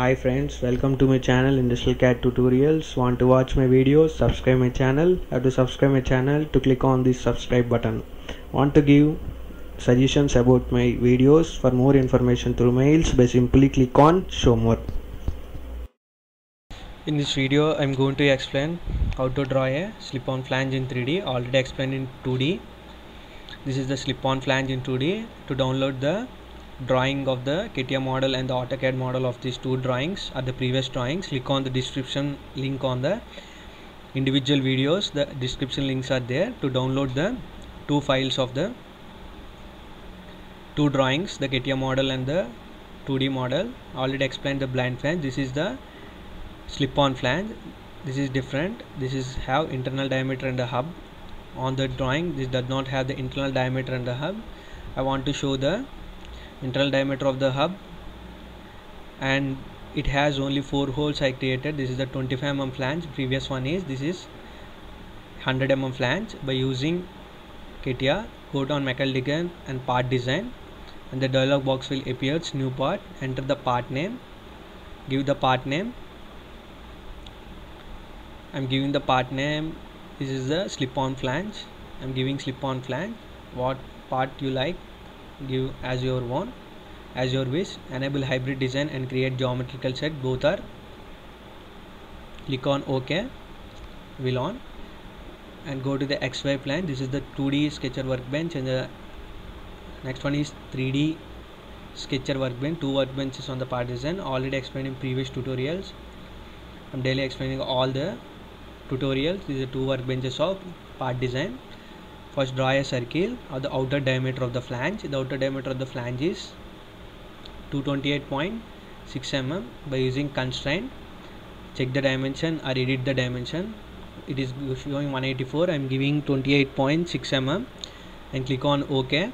Hi friends, welcome to my channel Industrial CAD Tutorials. Want to watch my videos? Subscribe my channel. Have to subscribe my channel to click on the subscribe button. Want to give suggestions about my videos for more information through mails by simply click on show more. In this video I'm going to explain how to draw a slip-on flange in 3D already explained in 2D. This is the slip-on flange in 2D. To download the drawing of the CATIA model and the AutoCAD model of these two drawings are the previous drawings. Click on the description link on the individual videos. The description links are there to download the two files of the two drawings the CATIA model and the 2D model. Already explained the blind flange. This is the slip-on flange. This is different. This is have internal diameter and the hub on the drawing. This does not have the internal diameter and the hub. I want to show the internal diameter of the hub and it has only four holes I created. This is the 25 mm flange. Previous one is this is 100 mm flange by using CATIA go down mechanical and part design. And the dialog box will appear new part. Enter the part name. Give the part name. I'm giving the part name. This is the slip-on flange. I'm giving slip-on flange. What part you like give as your own as your wish enable hybrid design and create geometrical set. Both are click on ok will on and go to the xy plane this is the 2d sketcher workbench and the next one is 3d sketcher workbench. Two workbenches on the part design. Already explained in previous tutorials. I'm daily explaining all the tutorials. These are two workbenches of part design first draw a circle or the outer diameter of the flange. The outer diameter of the flange is 228.6 mm by using constraint. Check the dimension or edit the dimension. It is showing 184 i am giving 28.6 mm and click on ok.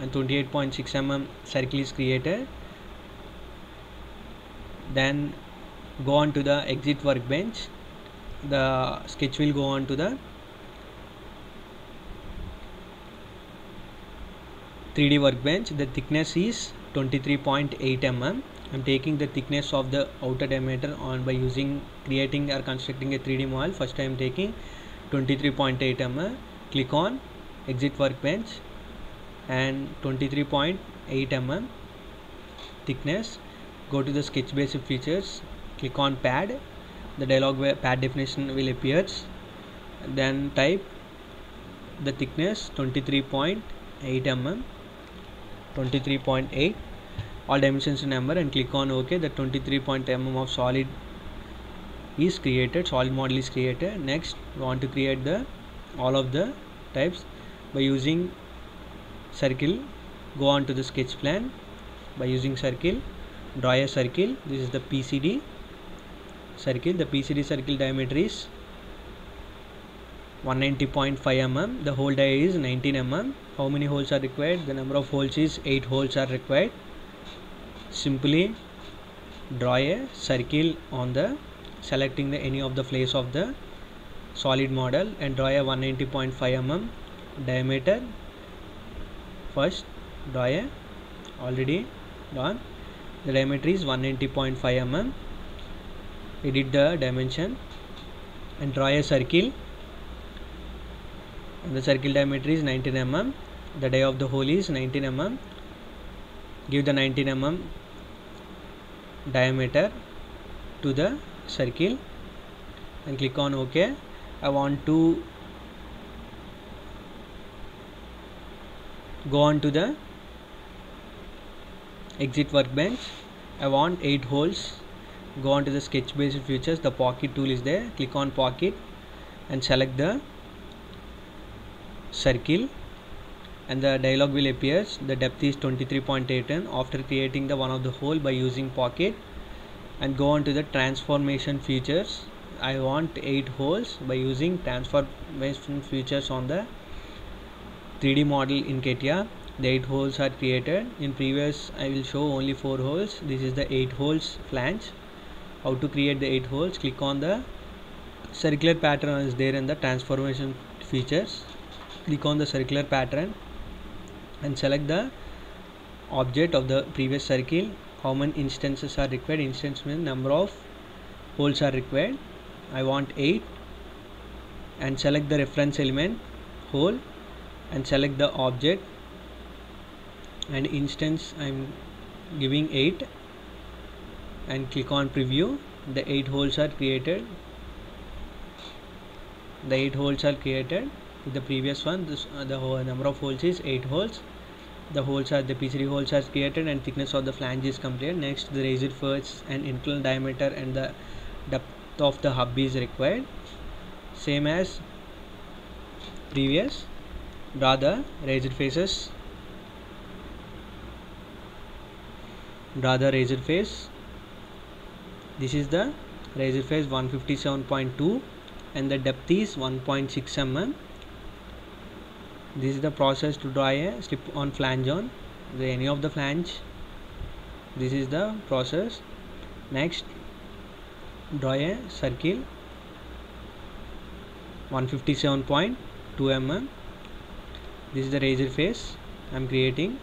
And 28.6 mm circle is created. Then go on to the exit workbench. The sketch will go on to the 3D workbench the thickness is 23.8 mm. I'm taking the thickness of the outer diameter on by using creating or constructing a 3D model. First I am taking 23.8 mm. Click on exit workbench and 23.8 mm thickness. Go to the sketch based features. Click on pad. The dialog pad definition will appear. Then type the thickness 23.8 mm 23.8 all dimensions number and click on ok the 23.8 mm of solid is created solid model is created. Next we want to create the all of the types by using circle. Go on to the sketch plan by using circle. Draw a circle. This is the PCD circle. The PCD circle diameter is 190.5 mm. The hole die is 19 mm. How many holes are required? The number of holes is 8 holes are required. Simply draw a circle on the selecting the any of the face of the solid model and draw a 190.5 mm diameter. First draw a already done. The diameter is 190.5 mm. Edit the dimension and draw a circle the circle diameter is 19 mm the die of the hole is 19 mm give the 19 mm diameter to the circle and click on ok. I want to go on to the exit workbench. I want 8 holes. Go on to the sketch based features the pocket tool is there. Click on pocket and select the circle and the dialog will appear. The depth is 23.8 after creating the one of the hole by using pocket and go on to the transformation features. I want 8 holes by using transformation features on the 3D model in CATIA the 8 holes are created. In previous I will show only 4 holes. This is the 8 holes flange. How to create the 8 holes? Click on the circular pattern is there in the transformation features click on the circular pattern and select the object of the previous circle. How many instances are required? Instance means number of holes are required. I want 8 and select the reference element hole and select the object. And instance I'm giving 8 and click on preview. The 8 holes are created. The 8 holes are created the previous one this uh, the whole number of holes is 8 holes. The holes are the P3 holes are created and thickness of the flange is completed next the raised face and internal diameter and the depth of the hub is required. Same as previous draw the raised faces. Draw the raised face. This is the raised face 157.2 and the depth is 1.6 mm this is the process to draw a slip on flange on. The any of the flange this is the process. Next draw a circle 157.2 mm. This is the raised face I am creating.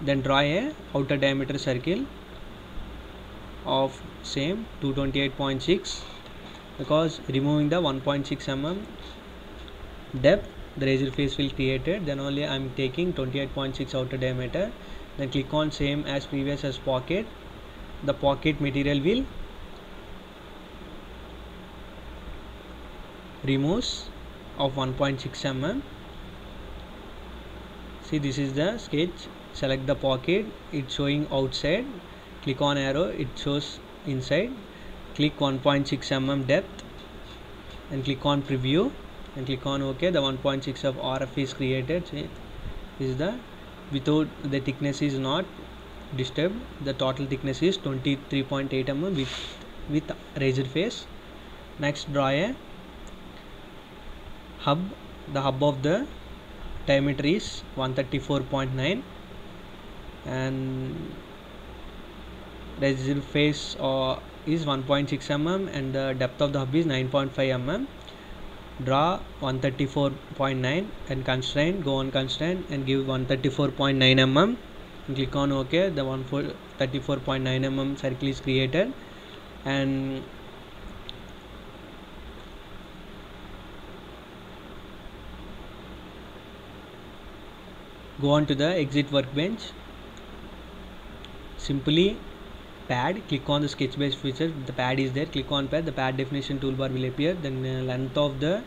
Then draw a outer diameter circle of same 228.6 because removing the 1.6 mm depth the raised face will created then only I'm taking 28.6 outer diameter then click on same as previous as pocket. The pocket material will removes of 1.6 mm see this is the sketch. Select the pocket. It's showing outside. Click on arrow. It shows inside. Click 1.6 mm depth and click on preview and click on ok. The 1.6 of RF is created. See, is the without the thickness is not disturbed. The total thickness is 23.8 mm with with raised face. Next draw a hub. The hub of the diameter is 134.9 and raised face uh, is 1.6 mm and the depth of the hub is 9.5 mm draw 134.9 and constrain go on constraint and give 134.9 mm. Click on ok. The 134.9 mm circle is created. And go on to the exit workbench. Simply pad click on the sketch based feature the pad is there click on pad the pad definition toolbar will appear then uh, length of the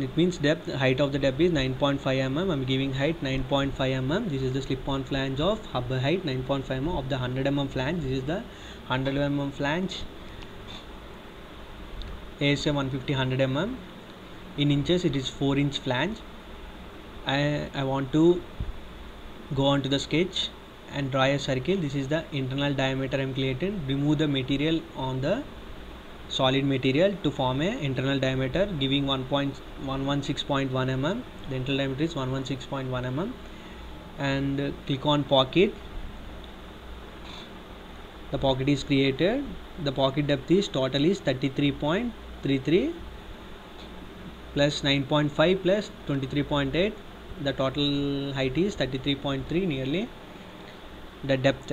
it means depth height of the depth is 9.5 mm i'm giving height 9.5 mm this is the slip on flange of hub height 9.5 mm of the 100 mm flange this is the 100 mm flange ASA 150 100 mm in inches it is 4 inch flange I, I want to go on to the sketch and draw a circle this is the internal diameter I'm creating. Remove the material on the solid material to form a internal diameter giving 1.116.1 mm. The internal diameter is 116.1 mm. And uh, click on pocket. The pocket is created. The pocket depth is total is 33.33 plus 9.5 plus 23.8 the total height is 33.3 nearly the depth.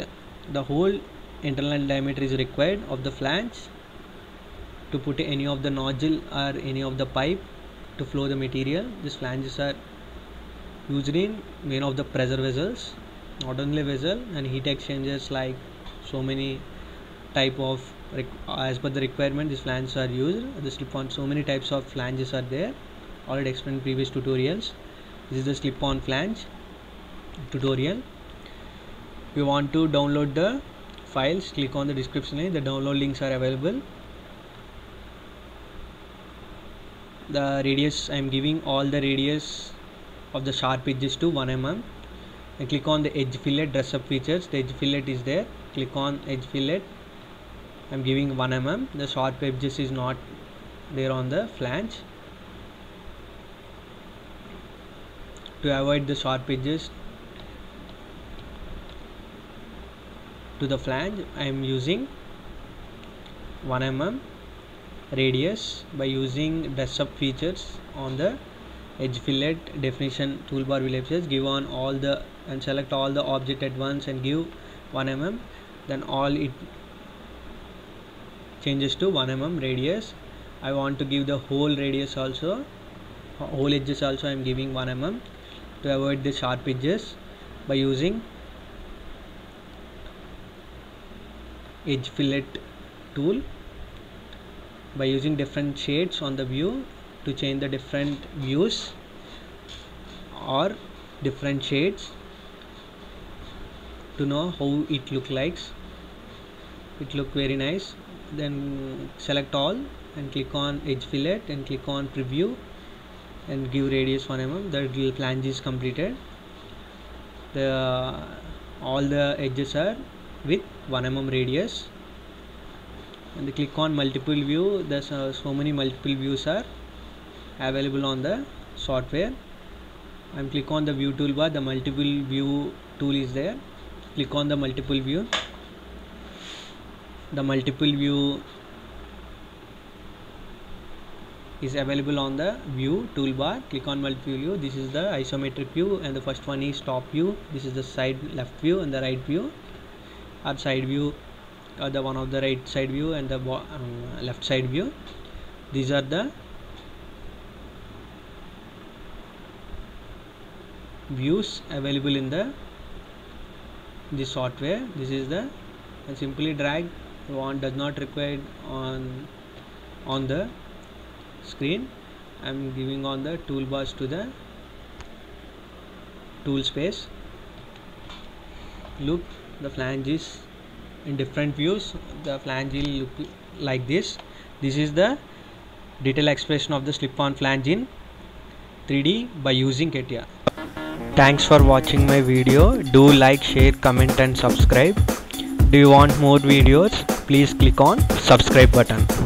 The whole internal diameter is required of the flange to put any of the nozzle or any of the pipe to flow the material. These flanges are used in main of the pressure vessels not only vessel and heat exchangers like so many type of as per the requirement these flanges are used. The slip on so many types of flanges are there. Already explained in previous tutorials. This is the slip on flange tutorial you want to download the files click on the description link. The download links are available. The radius I am giving all the radius of the sharp edges to 1 mm. And click on the edge fillet dress up features. The edge fillet is there. Click on edge fillet. I'm giving 1 mm. The sharp edges is not there on the flange. To avoid the sharp edges to the flange I am using 1 mm radius by using dress up features on the edge fillet definition toolbar will appear give on all the and select all the object at once and give 1 mm. Then all it changes to 1 mm radius. I want to give the whole radius also whole edges also I am giving 1 mm to avoid the sharp edges by using edge fillet tool by using different shades on the view to change the different views or different shades to know how it look likes. It look very nice. Then select all and click on edge fillet and click on preview and give radius 1 mm. The flange is completed. The all the edges are with 1 mm radius. And click on multiple view. There's uh, so many multiple views are available on the software. And click on the view toolbar. The multiple view tool is there. Click on the multiple view. The multiple view is available on the view toolbar. Click on multiple view. This is the isometric view. And the first one is top view. This is the side left view and the right view or side view or the one of the right side view and the um, left side view. These are the views available in the the software. This is the simply drag one does not required on on the screen. I'm giving on the toolbars to the tool space. Look the flange is in different views the flange will look like this this is the detail expression of the slip-on flange in 3D by using CATIA. Thanks for watching my video. Do like, share, comment and subscribe. Do you want more videos? Please click on subscribe button.